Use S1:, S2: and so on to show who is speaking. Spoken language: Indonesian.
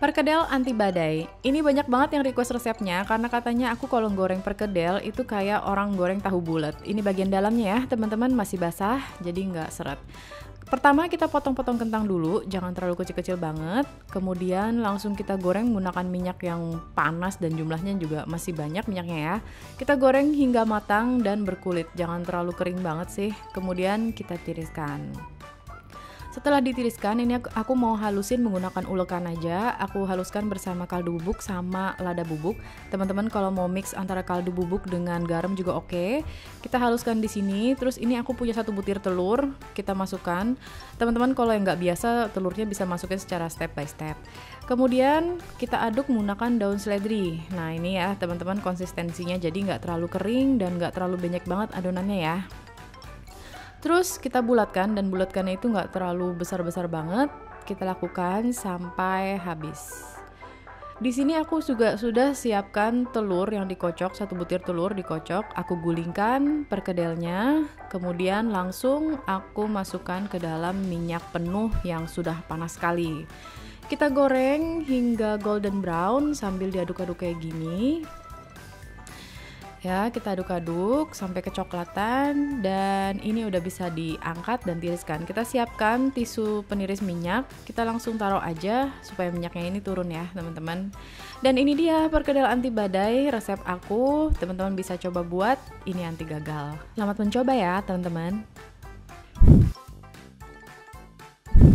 S1: Perkedel anti badai. Ini banyak banget yang request resepnya karena katanya aku kalau goreng perkedel itu kayak orang goreng tahu bulat. Ini bagian dalamnya ya, teman-teman masih basah jadi nggak seret. Pertama kita potong-potong kentang dulu, jangan terlalu kecil-kecil banget. Kemudian langsung kita goreng menggunakan minyak yang panas dan jumlahnya juga masih banyak minyaknya ya. Kita goreng hingga matang dan berkulit, jangan terlalu kering banget sih. Kemudian kita tiriskan. Setelah ditiriskan, ini aku, mau halusin menggunakan ulekan aja. Aku haluskan bersama kaldu bubuk sama lada bubuk. Teman-teman kalau mau mix antara kaldu bubuk dengan garam juga oke. Okay. Kita haluskan di sini. Terus ini aku punya satu butir telur, kita masukkan. Teman-teman kalau yang nggak biasa, telurnya bisa masukin secara step by step. Kemudian kita aduk menggunakan daun seledri. Nah ini ya teman-teman konsistensinya jadi nggak terlalu kering dan nggak terlalu banyak banget adonannya ya. Terus kita bulatkan dan bulatkannya itu nggak terlalu besar-besar banget. Kita lakukan sampai habis. Di sini aku juga sudah siapkan telur yang dikocok, satu butir telur dikocok, aku gulingkan perkedelnya, kemudian langsung aku masukkan ke dalam minyak penuh yang sudah panas sekali. Kita goreng hingga golden brown sambil diaduk-aduk kayak gini ya kita aduk-aduk sampai kecoklatan dan ini udah bisa diangkat dan tiriskan. Kita siapkan tisu peniris minyak. Kita langsung taruh aja supaya minyaknya ini turun ya teman-teman. Dan ini dia perkedel anti badai resep aku. Teman-teman bisa coba buat. Ini anti gagal. Selamat mencoba ya teman-teman